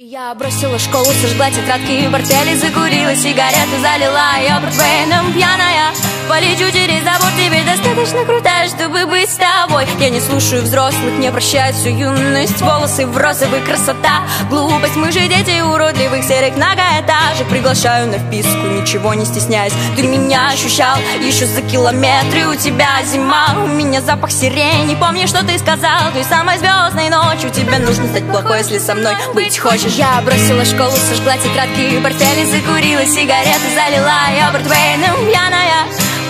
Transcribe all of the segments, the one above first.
Я бросила школу, сожгла тетрадки и портфели Закурила сигарету, залила ее портвейном Пьяная, полечу через забор Теперь достаточно крутая, чтобы быть с тобой. Я не слушаю взрослых, не прощаю всю юность. Волосы в розовый, красота, глупость. Мы же дети уродливых серых многоэтажек. Приглашаю на вписку, ничего не стесняясь. Ты меня ощущал еще за километры. У тебя зима, у меня запах сирени. Помни, что ты сказал той самой звездной ночью. Тебе нужно стать плохой, если со мной быть хочешь. Я бросила школу, сожгла тетрадки и портфели Закурила сигареты, залила ее портвейном пьяная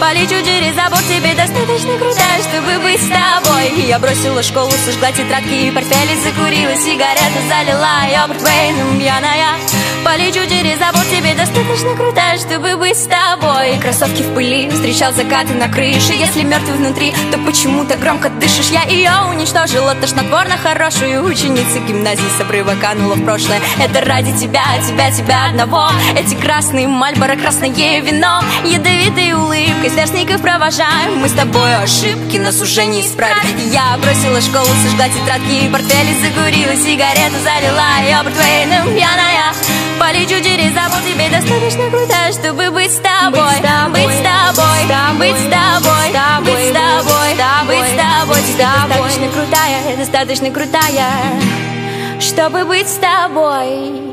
Полечу через забор, тебе достаточно крутая, чтобы быть с тобой. Я бросила школу, сожгла тетрадки и портфели Закурила сигареты, залила ее портвейном пьяная Полечу через забор, тебе достаточно крутая, чтобы быть с тобой. Кроссовки в пыли, встречал закаты на крыше. Если мертвый внутри, то почему то громко дышишь? Я ее уничтожила, тошнотворно хорошую ученицу. Гимназии с обрыва канула в прошлое. Это ради тебя, тебя, тебя одного. Эти красные мальборо, красное вино Ядовитые улыбкой сверстников провожаем Мы с тобой ошибки нас уже не исправить Я бросила школу, сожгла тетрадки и портфели Закурила сигарету, залила ее портвейном пьяная Полечу через забор, тебе достаточно крутая, чтобы быть с тобой Быть с тобой, быть с тобой, быть с тобой, быть с тобой, быть с тобой Ты достаточно крутая, достаточно крутая, чтобы быть с тобой